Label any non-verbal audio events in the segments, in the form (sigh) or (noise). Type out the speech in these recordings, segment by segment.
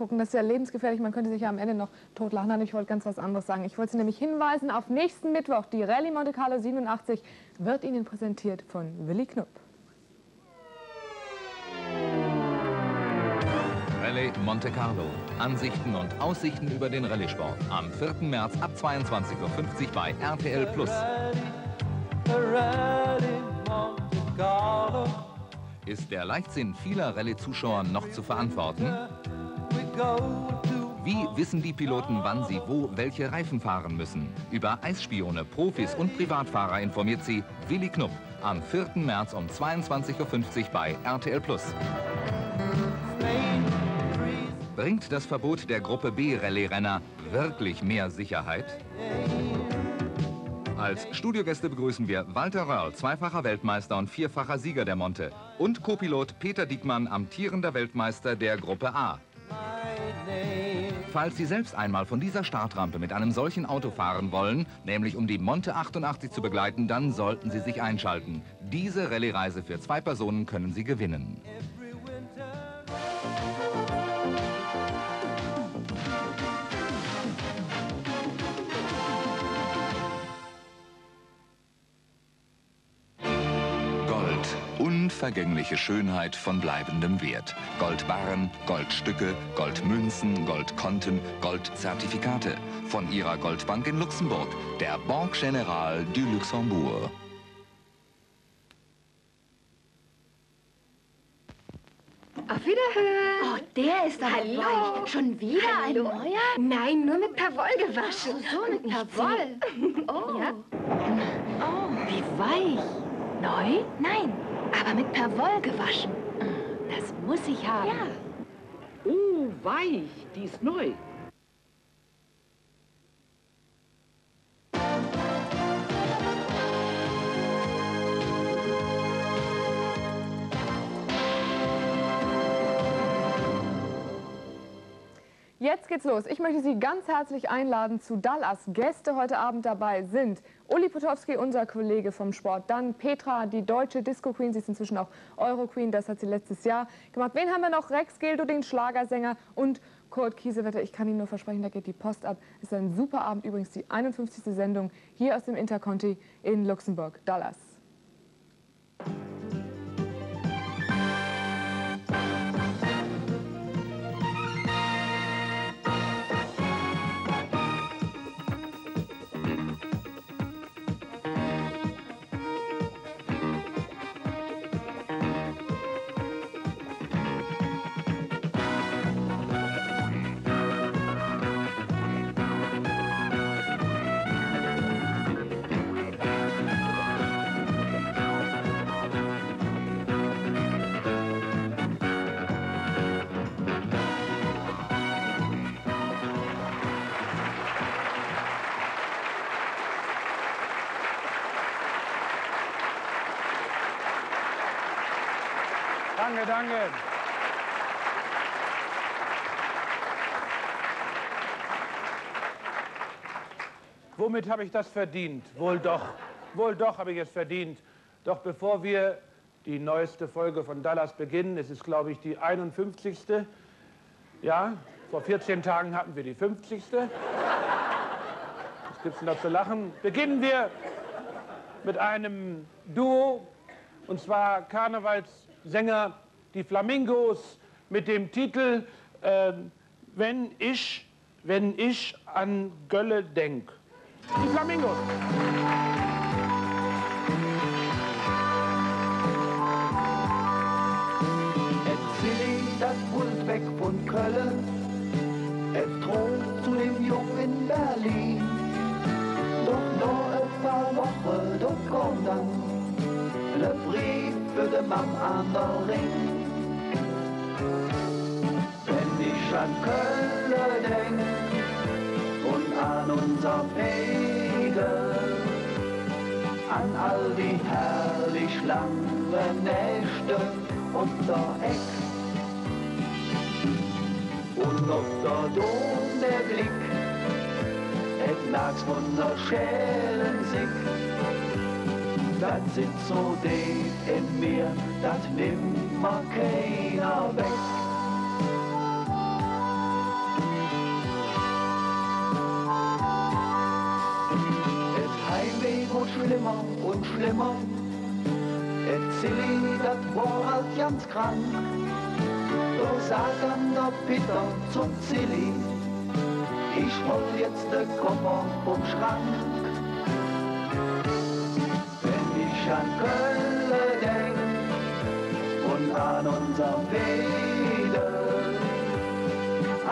hingucken. Das ist ja lebensgefährlich. Man könnte sich ja am Ende noch totlachen. Nein, ich wollte ganz was anderes sagen. Ich wollte Sie nämlich hinweisen auf nächsten Mittwoch. Die Rallye Monte Carlo 87 wird Ihnen präsentiert von Willi Knupp. Rallye Monte Carlo. Ansichten und Aussichten über den Rallye-Sport. Am 4. März ab 22.50 Uhr bei RTL Plus. Ist der Leichtsinn vieler Rallye-Zuschauer noch zu verantworten? Wie wissen die Piloten, wann sie wo welche Reifen fahren müssen? Über Eisspione, Profis und Privatfahrer informiert sie Willi Knupp am 4. März um 22.50 Uhr bei RTL Plus. Bringt das Verbot der Gruppe B Rallye-Renner wirklich mehr Sicherheit? Als Studiogäste begrüßen wir Walter Röhrl, zweifacher Weltmeister und vierfacher Sieger der Monte. Und Co-Pilot Peter Diekmann, amtierender Weltmeister der Gruppe A. Falls Sie selbst einmal von dieser Startrampe mit einem solchen Auto fahren wollen, nämlich um die Monte 88 zu begleiten, dann sollten Sie sich einschalten. Diese Rallye-Reise für zwei Personen können Sie gewinnen. Unvergängliche Schönheit von bleibendem Wert. Goldbarren, Goldstücke, Goldmünzen, Goldkonten, Goldzertifikate. Von ihrer Goldbank in Luxemburg, der Banque Générale du Luxembourg. Auf Wiederhören. Oh, der ist aber Hallo. weich. Schon wieder Hallo. ein neuer? Nein, nur mit Perwoll gewaschen. So mit Perwoll. Oh. Ja. oh, wie weich. Neu? Nein, aber mit Perwoll gewaschen. Das muss ich haben. Ja. Oh, weich, die ist neu. Jetzt geht's los. Ich möchte Sie ganz herzlich einladen zu Dallas. Gäste heute Abend dabei sind Uli Potowski, unser Kollege vom Sport, dann Petra, die deutsche Disco Queen. Sie ist inzwischen auch Euro Queen, das hat sie letztes Jahr gemacht. Wen haben wir noch? Rex Gildo, den Schlagersänger und Kurt Kiesewetter. Ich kann Ihnen nur versprechen, da geht die Post ab. Es ist ein super Abend, übrigens die 51. Sendung hier aus dem Interconti in Luxemburg, Dallas. Danke. Womit habe ich das verdient? Wohl doch, wohl doch habe ich es verdient. Doch bevor wir die neueste Folge von Dallas beginnen, es ist, glaube ich, die 51. Ja, vor 14 Tagen hatten wir die 50. Was gibt's denn da zu lachen? Beginnen wir mit einem Duo, und zwar Karnevalssänger die Flamingos mit dem Titel äh, Wenn ich, wenn ich an Gölle denk. Die Flamingos. Erzähl das Pult weg von Köln, es droht zu dem Jungen in Berlin. Doch noch ein paar Wochen, doch kommt dann der Brief für den Mann an der Ring. Wenn ich an Köln denk und an unser Pegel, an all die herrlich langen Nächte unser Eck. Und auf der Dom der Blick, et lag's unser Schälensig. Das sind so die in mir, das mag keiner weg. Das Heimweh wird schlimmer und schlimmer, et Silly, das war halt ganz krank. Du sagst dann der Peter zum Zilli, ich hol jetzt den Koffer vom Schrank. Wenn ich an Köln unser Wede,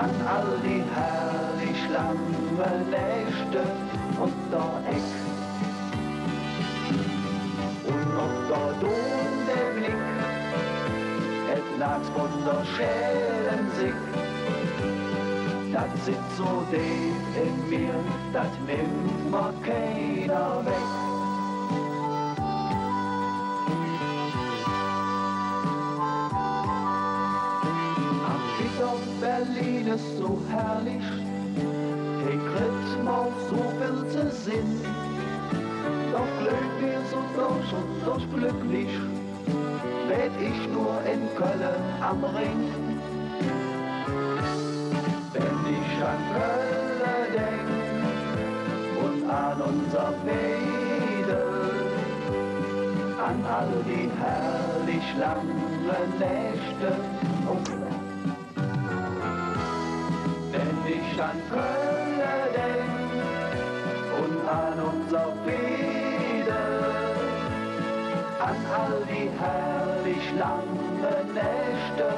an all die herrlich lange Nächte unter Eck. Und noch dort oben der Blick, et lag's von der Schälen sich. Das sitzt so tief in mir, das nimmt mir keiner weg. Ist so herrlich, ich kriegt mal so viel zu Sinn. Doch glück wir so durch und durch glücklich, werd ich nur in Köln am Ring. Wenn ich an Köln denk und an unser Mädel, an all die herrlich langen Nächte. Oh. Ich an Köln denk und an unser Mädel, an all die herrlich langen Nächte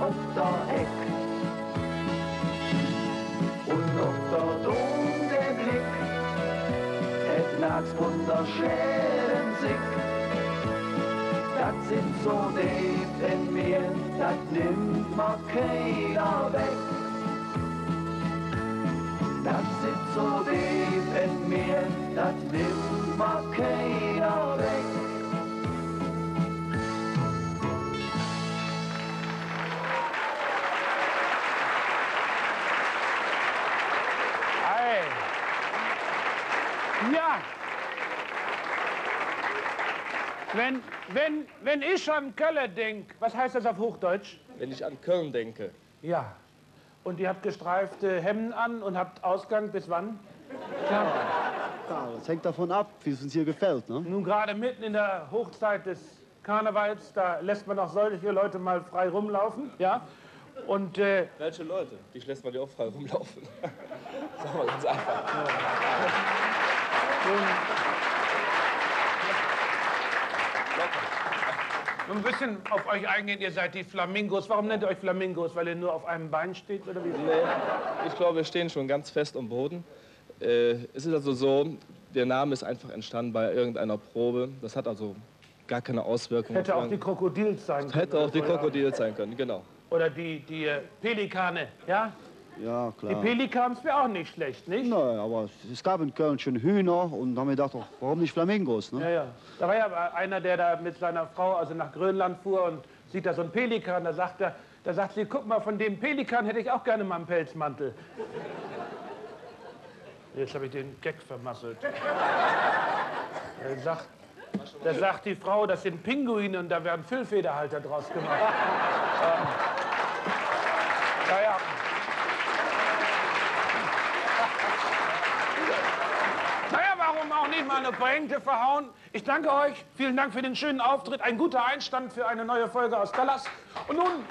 unter Eck. Und der et lag's wunderschönen Sick. Das sind so in mir, das nimmt mir keiner weg. Das nimmt mir keiner weg. Ja. Wenn, wenn, wenn ich an Köln denk, was heißt das auf Hochdeutsch? Wenn ich an Köln denke, Ja. Und ihr habt gestreifte Hemden an und habt Ausgang bis wann? Ja, das hängt davon ab, wie es uns hier gefällt. Ne? Nun gerade mitten in der Hochzeit des Karnevals, da lässt man auch solche Leute mal frei rumlaufen, ja? Und äh, welche Leute? Die lässt man ja auch frei rumlaufen. (laughs) Sagen wir ganz einfach. nun ein bisschen auf euch eingehen, ihr seid die Flamingos. Warum nennt ihr euch Flamingos? Weil ihr nur auf einem Bein steht oder wie? Nee, ich glaube, wir stehen schon ganz fest am Boden. Äh, es ist also so, der Name ist einfach entstanden bei irgendeiner Probe. Das hat also gar keine Auswirkungen. Hätte auf auch die Krokodils sein können. Hätte auch die. Krokodile sein können, genau. Oder die, die äh, Pelikane, ja? Ja, Die klar. Pelikans wäre auch nicht schlecht, nicht? Nein, aber es gab in Köln schon Hühner und da haben wir gedacht, ach, warum nicht Flamingos? Ne? Ja, ja. Da war ja einer, der da mit seiner Frau also nach Grönland fuhr und sieht da so einen Pelikan. Da sagt, er, da sagt sie, guck mal, von dem Pelikan hätte ich auch gerne mal einen Pelzmantel. Jetzt habe ich den Gag vermasselt. Da sagt, da sagt die Frau, das sind Pinguine und da werden Füllfederhalter draus gemacht. ähm, ja, ja. Naja, warum auch nicht mal eine Pointe verhauen? Ich danke euch. Vielen Dank für den schönen Auftritt. Ein guter Einstand für eine neue Folge aus Dallas. Und nun.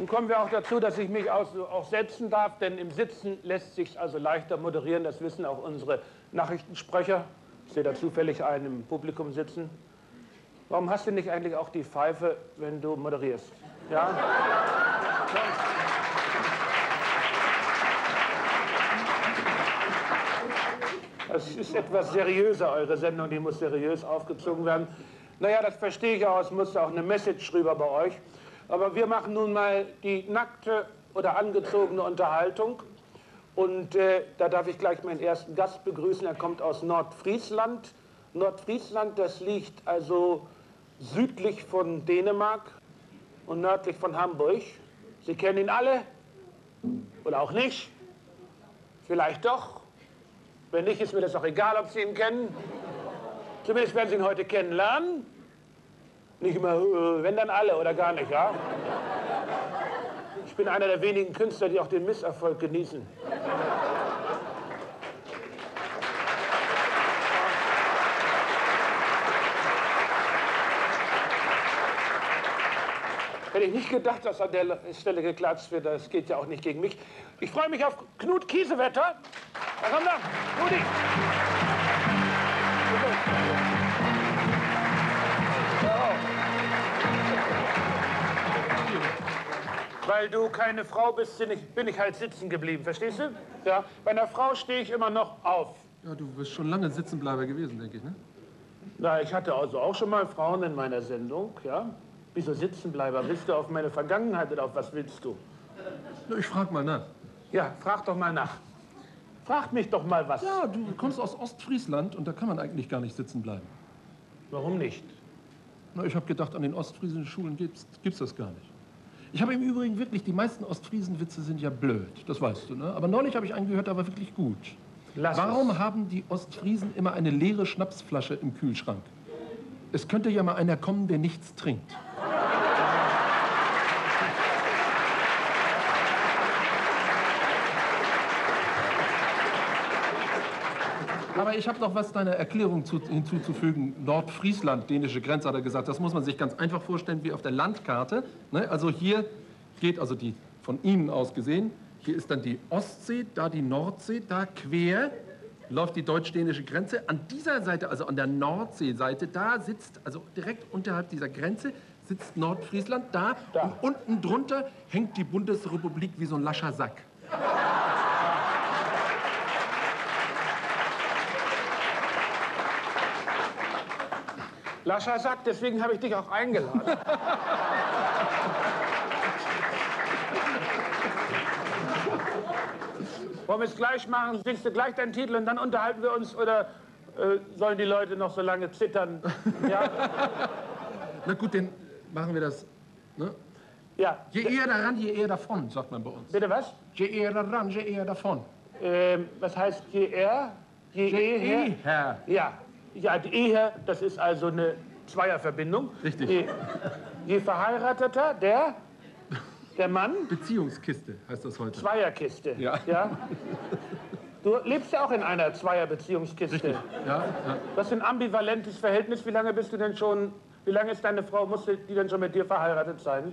Nun kommen wir auch dazu, dass ich mich auch, setzen darf, denn im Sitzen lässt sich also leichter moderieren. Das wissen auch unsere Nachrichtensprecher. Ich sehe da zufällig einen im Publikum sitzen. Warum hast du nicht eigentlich auch die Pfeife, wenn du moderierst? Ja? Es ist etwas seriöser, eure Sendung, die muss seriös aufgezogen werden. Naja, das verstehe ich auch, es muss auch eine Message rüber bei euch. Aber wir machen nun mal die nackte oder angezogene Unterhaltung. Und äh, da darf ich gleich meinen ersten Gast begrüßen. Er kommt aus Nordfriesland. Nordfriesland, das liegt also südlich von Dänemark und nördlich von Hamburg. Sie kennen ihn alle? Oder auch nicht? Vielleicht doch. Wenn nicht, ist mir das auch egal, ob Sie ihn kennen. Zumindest werden Sie ihn heute kennenlernen. Nicht immer, äh, wenn dann alle oder gar nicht, ja? Ich bin einer der wenigen Künstler, die auch den Misserfolg genießen. Hätte ich nicht gedacht, dass an der Stelle geklatscht wird. Das geht ja auch nicht gegen mich. Ich freue mich auf Knut Kiesewetter. Da kommt er. Weil du keine Frau bist, bin ich, bin ich halt sitzen geblieben, verstehst du? Ja, bei einer Frau stehe ich immer noch auf. Ja, du bist schon lange Sitzenbleiber gewesen, denke ich, ne? Na, ich hatte also auch schon mal Frauen in meiner Sendung, ja? Wieso Sitzenbleiber? Willst du auf meine Vergangenheit oder auf was willst du? Na, ich frag mal nach. Ja, frag doch mal nach. Frag mich doch mal was. Ja, du kommst aus Ostfriesland und da kann man eigentlich gar nicht sitzen bleiben. Warum nicht? Na, ich habe gedacht, an den ostfriesischen Schulen gibt's, gibt's das gar nicht. Ich habe im Übrigen wirklich, die meisten Ostfriesenwitze sind ja blöd, das weißt du, ne? Aber neulich habe ich einen gehört, der war wirklich gut. Lass Warum es. haben die Ostfriesen immer eine leere Schnapsflasche im Kühlschrank? Es könnte ja mal einer kommen, der nichts trinkt. Aber ich habe noch was deiner Erklärung zu, hinzuzufügen. Nordfriesland, dänische Grenze, hat er gesagt. Das muss man sich ganz einfach vorstellen wie auf der Landkarte. Ne? Also hier geht also die von Ihnen aus gesehen. Hier ist dann die Ostsee, da die Nordsee, da quer läuft die deutsch-dänische Grenze. An dieser Seite, also an der Nordseeseite, da sitzt, also direkt unterhalb dieser Grenze, sitzt Nordfriesland. Da, Da. und unten drunter hängt die Bundesrepublik wie so ein lascher Sack. Lascha sagt, deswegen habe ich dich auch eingeladen. (laughs) Wollen wir es gleich machen? Singst du gleich deinen Titel und dann unterhalten wir uns? Oder äh, sollen die Leute noch so lange zittern? (laughs) Ja? Na gut, dann machen wir das. Ne? ja. Je eher daran, je eher davon, sagt man bei uns. Bitte was? Je eher daran, je eher davon. Ähm, was heißt je er? Je, eher? eher. Ja. Ja, die Ehe, das ist also eine Zweierverbindung. Richtig. Je, je verheirateter, der, der Mann, Beziehungskiste heißt das heute. Zweierkiste. Ja. ja? Du lebst ja auch in einer Zweierbeziehungskiste. Ja, ja. Du hast ein ambivalentes Verhältnis. Wie lange bist du denn schon, wie lange ist deine Frau, musste die denn schon mit dir verheiratet sein?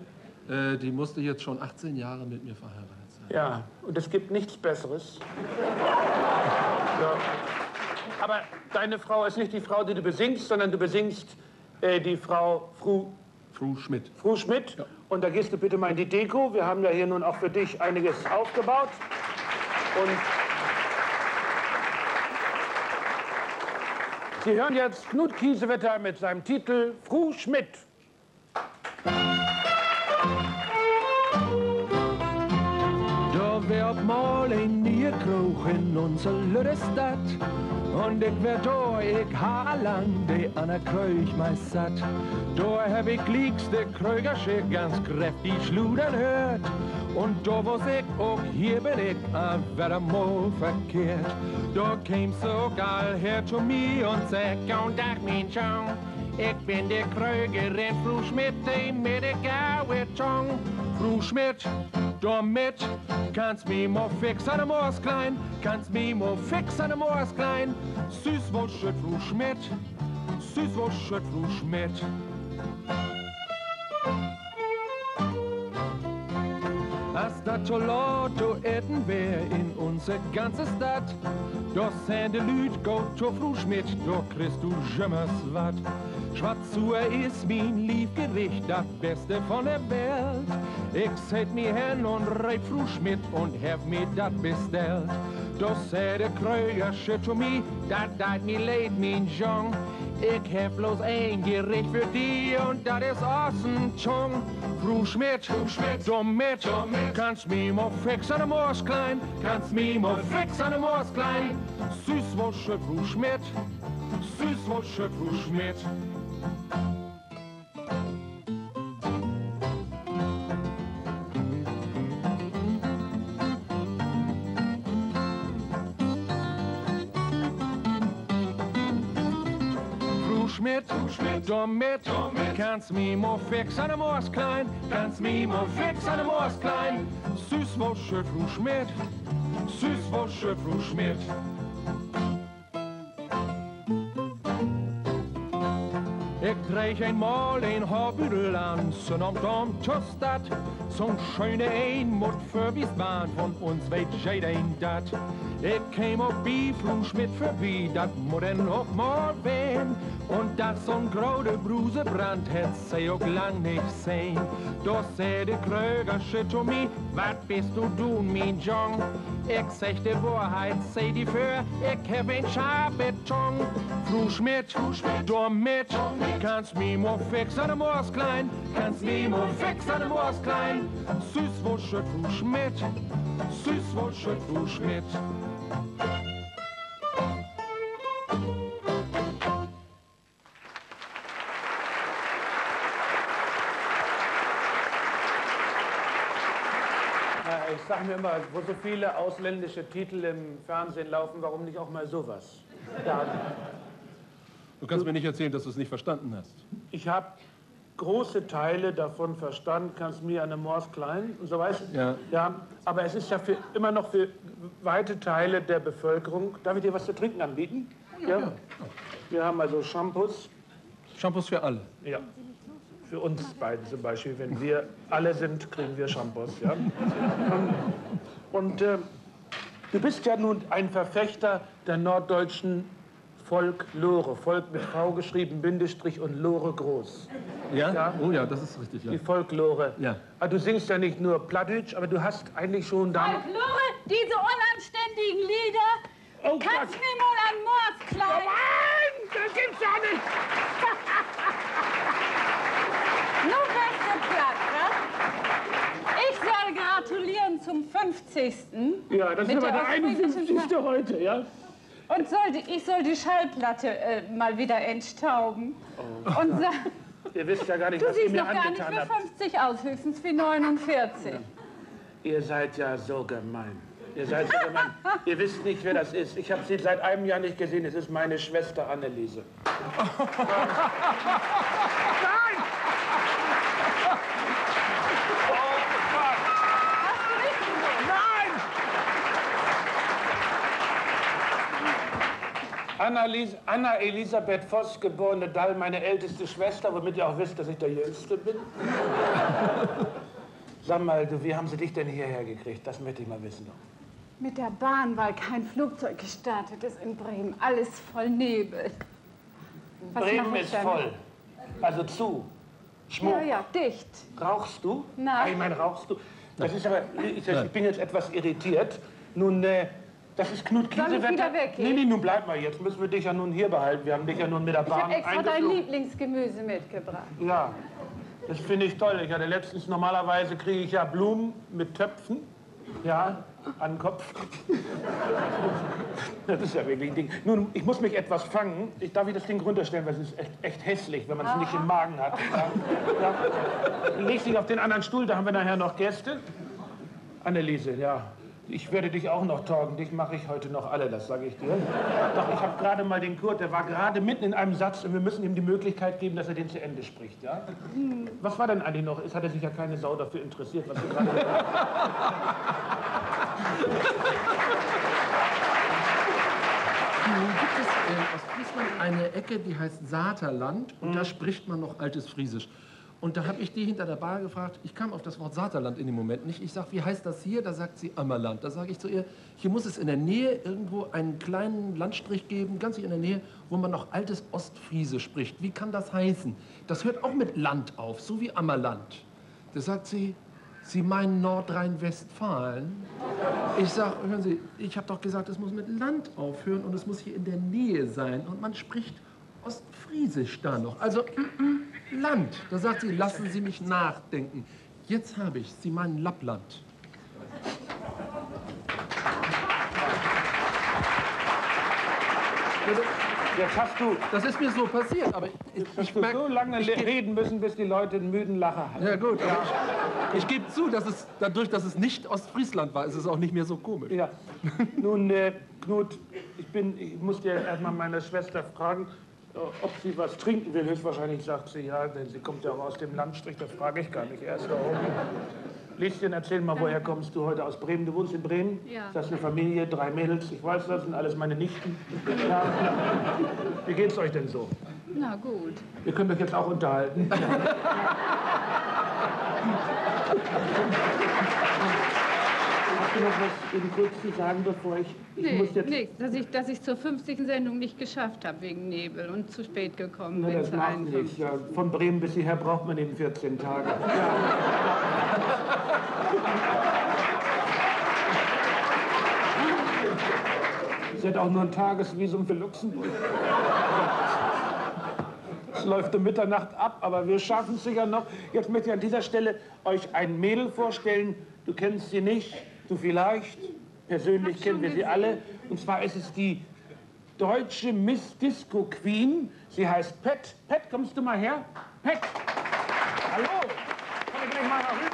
Äh, die musste jetzt schon 18 Jahre mit mir verheiratet sein. Ja, und es gibt nichts Besseres. Ja. Aber deine Frau ist nicht die Frau, die du besingst, sondern du besingst äh, die Frau Fru, Fru Schmidt. Fru Schmidt. Und da gehst du bitte mal in die Deko. Wir haben ja hier nun auch für dich einiges aufgebaut. Und Sie hören jetzt Knut Kiesewetter mit seinem Titel Fru Schmidt. Da wird mal ein nieuwe kroeg in onze lille stad. Und ik werd door, ik ha lang de an der Kruig mij zat. Da heb ik liegste Krögersche ganz kräftig schludern hört. Und da was ich auch hier bin ich a wieder mal verkehrt. Da käm so all her zu mir und sag, Guten Tag, mein Schau. Ich bin der Krögerin, Fru Schmidt, die mit der gaue. Fru Schmidt, damit kannst mi mo fix an Ohr klein, kannst mi mo fix an Ohr klein. Süß wo schütt, Schmidt, süß wo schütt, Schmidt. Als dat Lotto etten wär in unser ganze Stadt, doch sind die Lüd go to Schmidt, doch kriegst du jimmers wat. Schwarzur ist mein Liebgericht, das Beste von der Welt. Ich set mi hin und reib Fru Schmidt und hab mi dat bestellt. Doch seh der Kröger shit to mi, dat deit mi leid, mein Jong. Ich hab bloß ein Gericht für die und dat is Ossentung. Fru Schmidt, Schmidt, damit, kannst mi mo fix an dem Ohr klein, kannst mi mo fix an dem Ohr klein. Süß wo shit, Fru Schmidt, süß. Damit kannst mi mo fix an dem Moors klein, kannst mi mo fix an dem Moors klein. Süß wo Fru Schmidt, süß wo Fru Schmidt. Ik dreig eenmaal een haarbüdel aan, zijn omkom Tustad. Zo'n schöne een moet verwiesbaan, von uns weet jedereen dat. Ik kwam op Biflusch mit voorbij, dat moet en ook maar wen. Und dat zo'n grote Bruse brand, het zij ook lang niet zijn. Då zei de Krögersche zu mir, wat bist du doen, mein Jong? Ik zeg de waarheid, zei die voor, ik heb een scharpe Tong. Fru Schmidt, damit kannst mi mo fix an dem Moors klein, kannst mi mo fix an dem Moors klein. Süß wo schütt Fru Schmidt, süß wo schütt Fru Schmidt. Sage mir immer, wo so viele ausländische Titel im Fernsehen laufen, warum nicht auch mal sowas? Ja, Du kannst mir nicht erzählen, dass du es nicht verstanden hast. ich habe große Teile davon verstanden, kannst mir eine Morse klein und so weiter. Ja. ja, aber es ist ja für, immer noch für weite Teile der Bevölkerung. Darf ich dir was zu trinken anbieten? Ja. Wir haben also Shampoos. Shampoos für alle. Ja. Für uns beiden zum Beispiel. Wenn wir alle sind, kriegen wir Shampoos. Ja? Und äh, du bist ja nun ein Verfechter der norddeutschen Folklore. Volk mit V geschrieben, Bindestrich und Lore groß. Ja? Ja. Oh ja, das ist richtig, ja. Die Folklore. Ja. Aber du singst ja nicht nur Plattdeutsch, aber du hast eigentlich schon da. Folklore, diese unanständigen Lieder. Oh Kannst Gott. mir mal an Mord klein. Nein, das gibt's ja nicht. Nun beste Platte. Ich soll gratulieren zum 50. Ja, das ist aber der ostfriesischen 51. heute, ja? Und soll die, ich soll die Schallplatte äh, mal wieder entstauben. Oh. Und sa Ihr wisst ja gar nicht, du was ihr siehst mir noch gar nicht angetan für habt. 50 aus, höchstens wie 49. Ihr seid ja so gemein. Ihr seid so gemein. Ihr wisst nicht, wer das ist. Ich habe sie seit einem Jahr nicht gesehen. Es ist meine Schwester Anneliese. (laughs) Nein! Oh Gott! Nein! Anna, Elisabeth Voss, geborene Dall, meine älteste Schwester, womit ihr auch wisst, dass ich der Jüngste bin. (laughs) Sag mal, du, wie haben sie dich denn hierher gekriegt? Das möchte ich mal wissen. Mit der Bahn, weil kein Flugzeug gestartet ist in Bremen. Alles voll Nebel. Was Bremen ist damit? voll. Also zu. Schmuck. Ja, ja, dicht. Rauchst du? Nein. Ich meine, rauchst du? Das ist aber, ich, ich bin jetzt etwas irritiert. Nun, äh, das ist Knut Soll ich Kiesewetter. wieder weggehen? Nee, nee, nun bleib mal. Jetzt müssen wir dich ja nun hier behalten. Wir haben dich ja nun mit der Ich Bahn habe extra dein. Lieblingsgemüse mitgebracht. Ja, das finde ich toll. Ich hatte letztens, normalerweise kriege ich ja Blumen mit Töpfen. Ja, an den Kopf. (laughs) Das ist ja wirklich ein Ding. Nun, ich muss mich etwas fangen. Ich darf ich das Ding runterstellen, weil es ist echt, echt hässlich, wenn man es nicht im Magen hat. Ja, ja. Leg dich auf den anderen Stuhl, da haben wir nachher noch Gäste. Anneliese, ja. Ich werde dich auch noch taugen. Dich mache ich heute noch alle, das sage ich dir. Doch, ich habe gerade mal den Kurt, der war gerade mitten in einem Satz und wir müssen ihm die Möglichkeit geben, dass er den zu Ende spricht, ja? Was war denn eigentlich noch? Es hatte sich ja keine Sau dafür interessiert, was du gerade gesagt gibt es in Ostfriesland eine Ecke, die heißt Saterland und da spricht man noch altes Friesisch. Und da habe ich die hinter der Bar gefragt, ich kam auf das Wort Saterland in dem Moment nicht. Ich sage, wie heißt das hier? Da sagt sie Ammerland. Da sage ich zu ihr, hier muss es in der Nähe irgendwo einen kleinen Landstrich geben, ganz in der Nähe, wo man noch altes Ostfriesisch spricht. Wie kann das heißen? Das hört auch mit Land auf, so wie Ammerland. Da sagt sie, Sie meinen Nordrhein-Westfalen? Ich sag, hören Sie, ich habe doch gesagt, es muss mit Land aufhören und es muss hier in der Nähe sein. Und man spricht Ostfriesisch da noch. Also (clears throat) Land. Da sagt sie, lassen Sie mich nachdenken. Jetzt habe ich, Sie meinen Lappland. Jetzt hast du, Das ist mir so passiert, aber ich, ich merk- so lange ich, reden müssen, bis die Leute einen müden Lacher hatten. Ja gut, aber ich, ich gebe zu, dass es dadurch, dass es nicht Ostfriesland war, ist es auch nicht mehr so komisch. Ja. Nun, äh, Knut, ich, bin, ich muss dir erstmal meine Schwester fragen. Ob sie was trinken will. Höchstwahrscheinlich sagt sie ja, denn sie kommt ja auch aus dem Landstrich, das frage ich gar nicht erst. Lieschen, erzähl mal, woher kommst du heute aus Bremen? Du wohnst in Bremen? Ja. Ist das eine Familie, drei Mädels? Ich weiß das, sind alles meine Nichten. Ja. Wie geht's euch denn so? Na gut. Ihr könnt euch jetzt auch unterhalten. (laughs) Du noch was eben kurz zu sagen, bevor ich... ich Nee, muss jetzt, nichts. Dass ich, dass ich zur 50. Sendung nicht geschafft habe wegen Nebel und zu spät gekommen Na, bin. das macht 51. nichts. Ja, von Bremen bis hierher braucht man eben 14 Tage. (laughs) Sie hat auch nur ein Tagesvisum für Luxemburg. Es läuft um Mitternacht ab, aber wir schaffen es sicher noch. Jetzt möchte ich an dieser Stelle euch ein Mädel vorstellen. Du kennst sie nicht, du vielleicht. Persönlich kennen wir sie alle. Und zwar ist es die deutsche Miss Disco Queen. Sie heißt Pet. Pet, kommst du mal her? Pet. Hallo. Komm ich gleich mal nach rüber.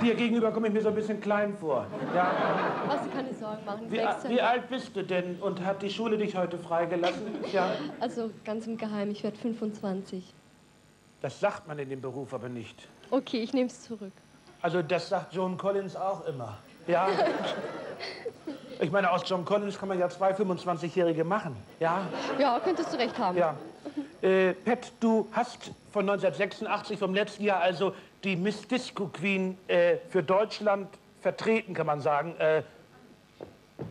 Dir gegenüber komme ich mir so ein bisschen klein vor. Ja. Machst du keine Sorgen machen. Wie, wie alt bist du denn und hat die Schule dich heute freigelassen? Ja. Also ganz im Geheim, ich werde 25. Das sagt man in dem Beruf aber nicht. Okay, ich nehme es zurück. Also das sagt Joan Collins auch immer. Ja. (laughs) Ich meine, aus John Collins kann man ja zwei 25-Jährige machen. Ja. Ja, könntest du recht haben. Ja. Äh, Pat, du hast von 1986, vom letzten Jahr, also die Miss Disco Queen äh, für Deutschland vertreten, kann man sagen. Äh,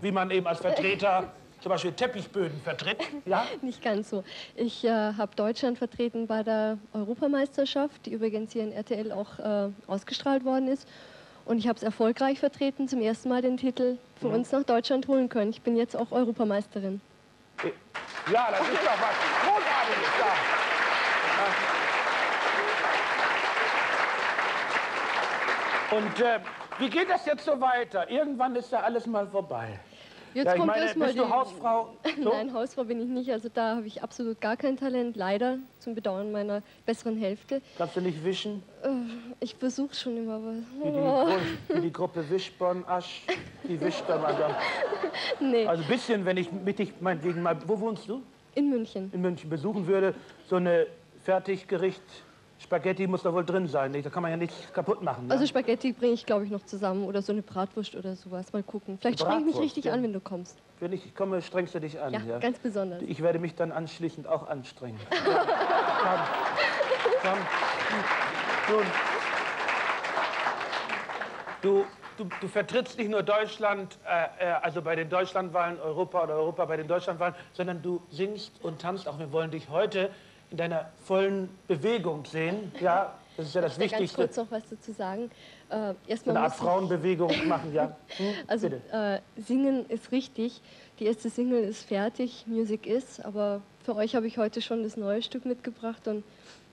wie man eben als Vertreter (laughs) zum Beispiel Teppichböden vertritt. Ja? (laughs) Nicht ganz so. Ich äh, habe Deutschland vertreten bei der Europameisterschaft, die übrigens hier in RTL auch äh, ausgestrahlt worden ist. Und ich habe es erfolgreich vertreten, zum ersten Mal den Titel für Mhm. uns nach Deutschland holen können. Ich bin jetzt auch Europameisterin. Ja, das ist doch was Großartiges. Ja. Und äh, wie geht das jetzt so weiter? Irgendwann ist ja alles mal vorbei. Jetzt ja, ich kommt meine, erst mal bist du Hausfrau? (laughs) So? Nein, Hausfrau bin ich nicht. Also da habe ich absolut gar kein Talent, leider, zum Bedauern meiner besseren Hälfte. Kannst du nicht wischen? Äh, Ich versuche schon immer, aber... Wie die, Oh. Wie die Gruppe Wischborn Asch, die wischt dann mal da. (laughs) Nee. Also ein bisschen, wenn ich mit dich meinetwegen mal, wo wohnst du? In München. In München besuchen würde, so eine Fertiggericht Spaghetti muss da wohl drin sein. nicht? Da kann man ja nichts kaputt machen. Ne? Also Spaghetti bringe ich, glaube ich, noch zusammen oder so eine Bratwurst oder sowas. Mal gucken. Vielleicht streng ich mich richtig ja. an, wenn du kommst. Wenn ich komme, strengst du dich an. Ja, Ja, ganz besonders. Ich werde mich dann anschließend auch anstrengen. (laughs) Komm. Komm. Nun. Du, du, du vertrittst nicht nur Deutschland, äh, äh, also bei den Deutschlandwahlen, Europa oder Europa bei den Deutschlandwahlen, sondern du singst und tanzt auch. Wir wollen dich heute in deiner vollen Bewegung sehen. Ja, das ist ja das Wichtigste. ganz kurz noch was dazu sagen. Äh, erstmal eine Art Frauenbewegung (laughs) machen, ja. Hm? Also äh, singen ist richtig. Die erste Single ist fertig, Music ist. Aber für euch habe ich heute schon das neue Stück mitgebracht und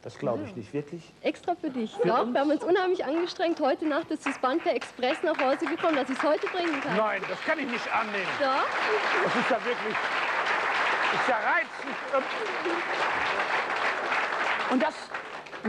Das glaube ich nicht, wirklich. extra für dich. Für Doch, wir haben uns unheimlich angestrengt. Heute Nacht ist das Band per Express nach Hause gekommen, dass ich es heute bringen kann. Nein, das kann ich nicht annehmen. Ja? Das ist ja wirklich. ist ja reizend. (laughs) Und das,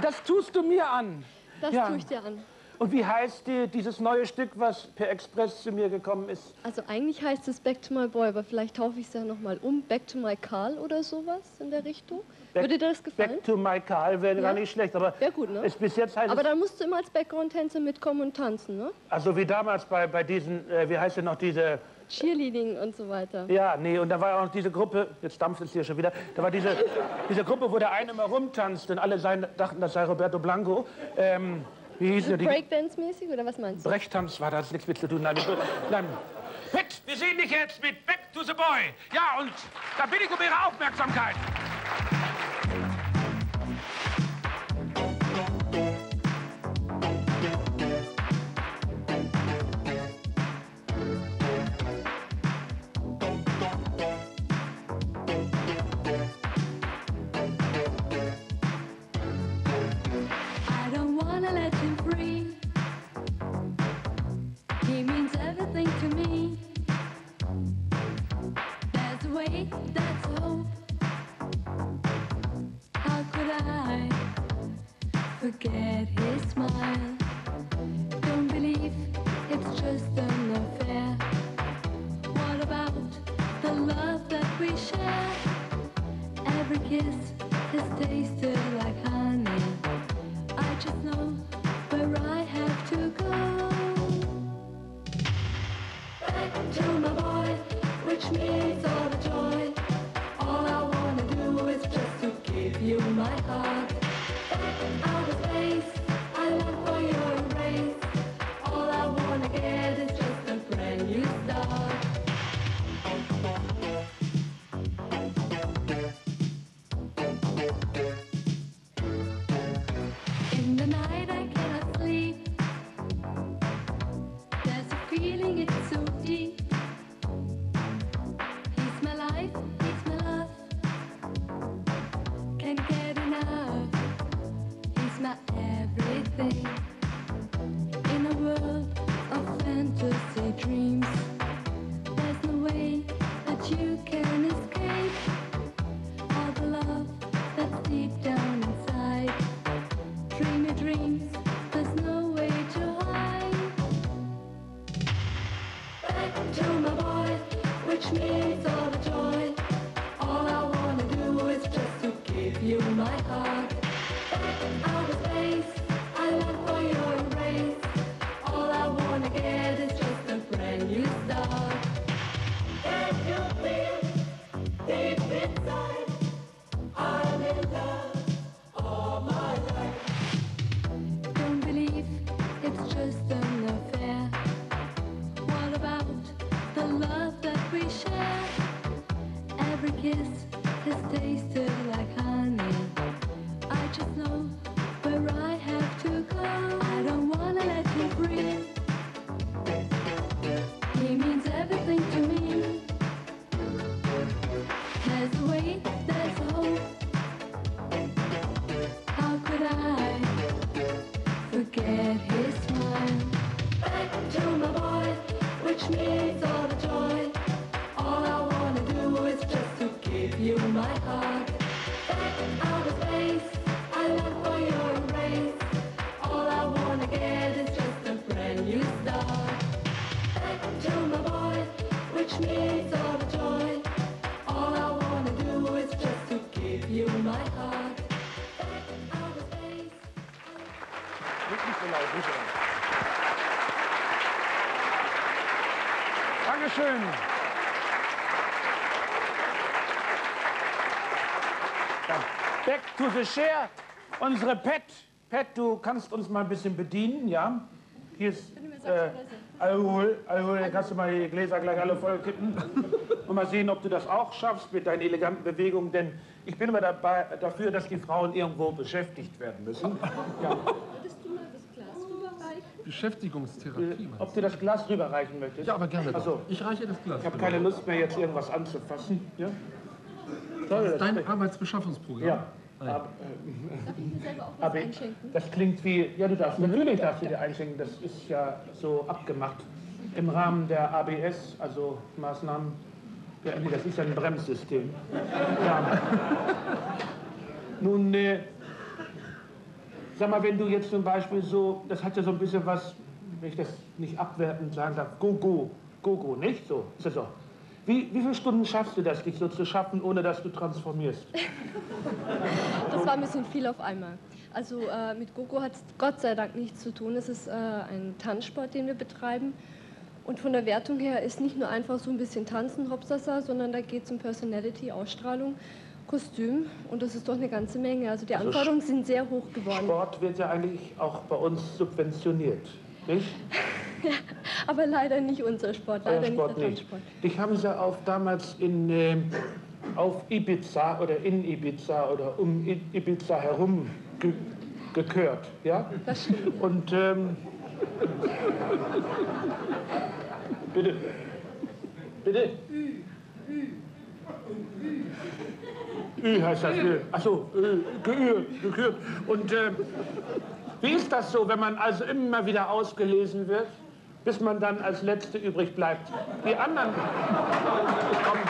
das tust du mir an. Das Ja. tue ich dir an. Und wie heißt die, dieses neue Stück, was per Express zu mir gekommen ist? Also eigentlich heißt es Back to My Boy, aber vielleicht taufe ich es ja nochmal um. Back to My Carl oder sowas in der Richtung. Back- Würde dir das gefallen? Back to my Carl wäre gar Ja. nicht schlecht, aber Wäre gut, ne? es, bis jetzt heißt Aber dann musst du immer als Background-Tänzer mitkommen und tanzen, ne? also wie damals bei, bei diesen, äh, wie heißt denn noch diese, Cheerleading und so weiter. ja, nee, und da war auch noch diese Gruppe, jetzt dampft es hier schon wieder, da war diese, diese Gruppe, wo der eine immer rumtanzt und alle seien, dachten, das sei Roberto Blanco. Ähm, wie hieß? Die Breakdance-mäßig oder was meinst du? Brechtanz war das nichts mit zu tun. Nein, mit, nein. Pitt, wir sehen dich jetzt mit Back to the Boy. Ja, und da bitte ich um Ihre Aufmerksamkeit. Dankeschön. Back to the share. Unsere Pet. Pet, du kannst uns mal ein bisschen bedienen, ja? Hier ist äh, Alkohol. Alkohol, dann kannst du mal die Gläser gleich alle voll kippen. Und mal sehen, ob du das auch schaffst mit deinen eleganten Bewegungen. Denn ich bin immer dabei, dafür, dass die Frauen irgendwo beschäftigt werden müssen. Ja. Würdest du mal das Glas rüberreichen? Beschäftigungstherapie. Ob du das Glas rüberreichen möchtest? Ja, aber gerne Ach so. doch. Ich reiche das Glas Ich habe keine Lust mehr, jetzt irgendwas anzufassen. Ja? Das ist dein? Arbeitsbeschaffungsprogramm. Ja. Nein. Aber, Darf ich mir selber auch was aber einschenken? das klingt wie, ja du darfst, natürlich darfst du dir einschenken, das ist ja so abgemacht im Rahmen der ABS, also Maßnahmen, ja, nee, das ist ja ein Bremssystem. Ja. (laughs) Nun, äh, sag mal, wenn du jetzt zum Beispiel so, das hat ja so ein bisschen was, wenn ich das nicht abwertend sagen darf, Go-Go, Go-Go, nicht so, ist das so. Wie, wie viele Stunden schaffst du das, dich so zu schaffen, ohne dass du transformierst? (laughs) Das war ein bisschen viel auf einmal. Also äh, mit Gogo hat es Gott sei Dank nichts zu tun. Es ist äh, ein Tanzsport, den wir betreiben. Und von der Wertung her ist nicht nur einfach so ein bisschen Tanzen, Hopsasa, sondern da geht es um Personality, Ausstrahlung, Kostüm. Und das ist doch eine ganze Menge. Also die Also Anforderungen sind sehr hoch geworden. Sport wird ja eigentlich auch bei uns subventioniert, nicht? (laughs) (laughs) Aber leider nicht unser Sport, leider nicht Sport nicht. Tanzsport. Dich haben sie auf damals in, äh, auf Ibiza oder in Ibiza oder um Ibiza herum ge gekürt, ja? Das stimmt. Und ähm, bitte, bitte. Ü heißt das. Achso, geürt, gekürt. Und ähm, wie ist das so, wenn man also immer wieder ausgelesen wird, bis man dann als Letzte übrig bleibt? Die anderen kommen.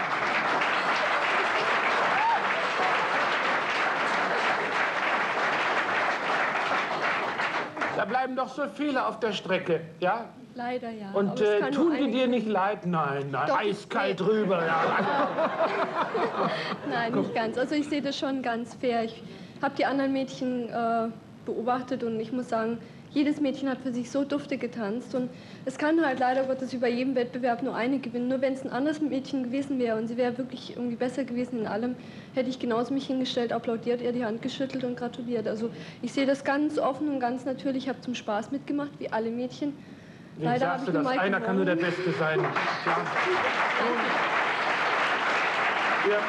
Da bleiben doch so viele auf der Strecke, ja? Leider ja. Und äh, tun die dir nicht leid? Nein, nein, Doch, eiskalt nee. drüber. Ja. (laughs) Nein, nicht ganz. Also ich sehe das schon ganz fair. Ich habe die anderen Mädchen äh, beobachtet und ich muss sagen, jedes Mädchen hat für sich so dufte getanzt und es kann halt leider Gottes über jedem Wettbewerb nur eine gewinnen. Nur wenn es ein anderes Mädchen gewesen wäre und sie wäre wirklich irgendwie besser gewesen in allem, hätte ich genauso mich hingestellt, applaudiert, ihr die Hand geschüttelt und gratuliert. Also ich sehe das ganz offen und ganz natürlich. Ich habe zum Spaß mitgemacht, wie alle Mädchen. Wie Leider habe du ich nur das? Einer kann nur der gewonnen. Beste sein. (laughs) Ja. Wir,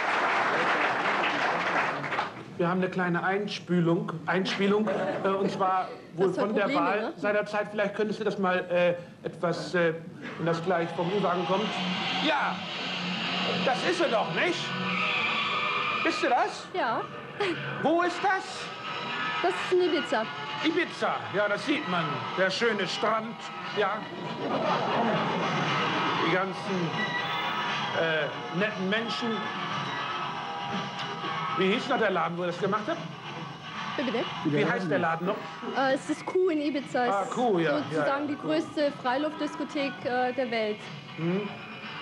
wir haben eine kleine Einspülung, Einspielung, äh, und zwar wohl von der Probleme, Wahl ne? seinerzeit. Vielleicht könntest du das mal äh, etwas, äh, wenn das gleich vom Ü-Wagen kommt. Ja, das ist sie doch, nicht? Bist du das? Ja, Wo ist das? das ist in Ibiza. Ibiza, ja, das sieht man. Der schöne Strand, ja. Die ganzen äh, netten Menschen. Wie hieß noch der Laden, wo ihr das gemacht habt? Bitte? Wie heißt der Laden noch? Äh, es ist Kuh in Ibiza. Ah, Kuh, ja, ist sozusagen ja. die größte Freiluftdiskothek äh, der Welt. Hm?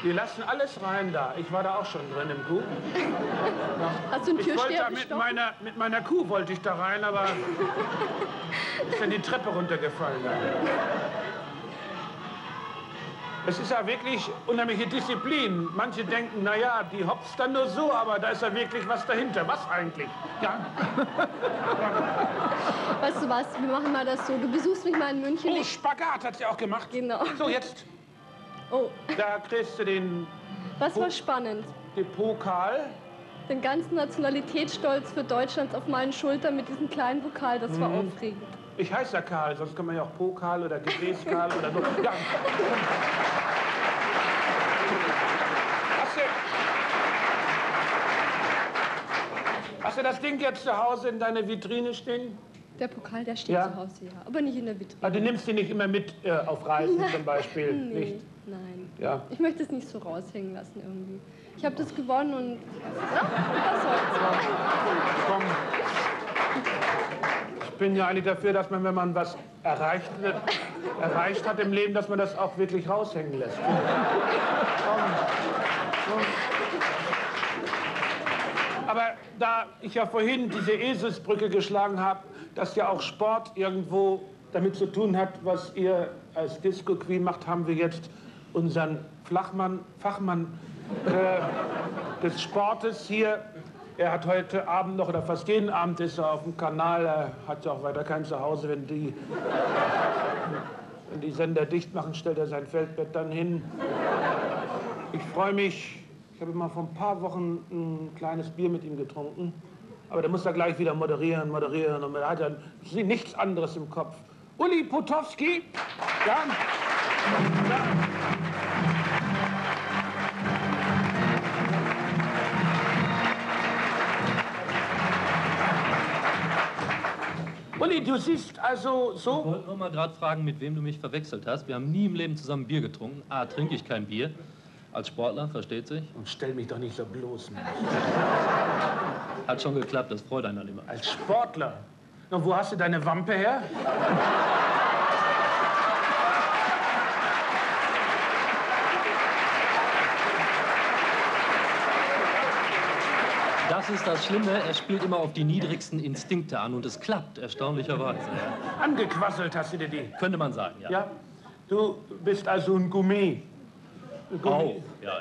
Die lassen alles rein da. Ich war da auch schon drin im Kuh. (laughs) Hast du einen Ich wollte Türsteher da mit meiner, mit meiner Kuh wollte ich da rein, aber (laughs) ist dann die Treppe runtergefallen. (laughs) Es ist ja wirklich unheimliche Disziplin. Manche denken, naja, die hopst dann nur so, aber da ist ja wirklich was dahinter. Was eigentlich? Ja. (laughs) Weißt du was, wir machen mal das so. Du besuchst mich mal in München. Oh, Spagat hat sie auch gemacht. Genau. So, jetzt. Oh, Da kriegst du den, was war spannend? den Pokal. Den ganzen Nationalitätsstolz für Deutschland auf meinen Schultern mit diesem kleinen Pokal, das war Mhm. aufregend. Ich heiße ja Karl, sonst kann man ja auch Pokal oder Gefäßkarl oder so. Ja. Hast du, hast du das Ding jetzt zu Hause in deiner Vitrine stehen? Der Pokal, der steht Ja. zu Hause, ja. Aber nicht in der Vitrine. Ah, du nimmst ihn nicht immer mit äh, auf Reisen zum Beispiel? (laughs) Nee, Nicht? nein. Ja. Ich möchte es nicht so raushängen lassen irgendwie. Ich habe das gewonnen und... Ja, was soll's. Komm. Ich bin ja eigentlich dafür, dass man, wenn man was erreicht, erreicht hat im Leben, dass man das auch wirklich raushängen lässt. Aber da ich ja vorhin diese Eselsbrücke geschlagen habe, dass ja auch Sport irgendwo damit zu tun hat, was ihr als Disco Queen macht, haben wir jetzt unseren Flachmann, Fachmann äh, des Sportes hier. Er hat heute Abend noch, oder fast jeden Abend ist er auf dem Kanal. Er hat ja auch weiter kein Zuhause. Wenn die, wenn die Sender dicht machen, stellt er sein Feldbett dann hin. Ich freue mich. Ich habe mal vor ein paar Wochen ein kleines Bier mit ihm getrunken. Aber der muss da gleich wieder moderieren, moderieren. Und er hat ja nichts anderes im Kopf. Uli Potowski. Ja. ja. Du siehst also so. Ich wollte nur mal gerade fragen, mit wem du mich verwechselt hast. Wir haben nie im Leben zusammen Bier getrunken. A, trinke ich kein Bier. Als Sportler, versteht sich. Und stell mich doch nicht so bloß. Mensch. Hat schon geklappt, das freut einen dann immer. Als Sportler. Und wo hast du deine Wampe her? Das ist das Schlimme, er spielt immer auf die niedrigsten Instinkte an und es klappt, erstaunlicherweise. Angequasselt hast du dir die. Könnte man sagen, ja. Ja? Du bist also ein Gourmet. Gourmet. Oh, ja.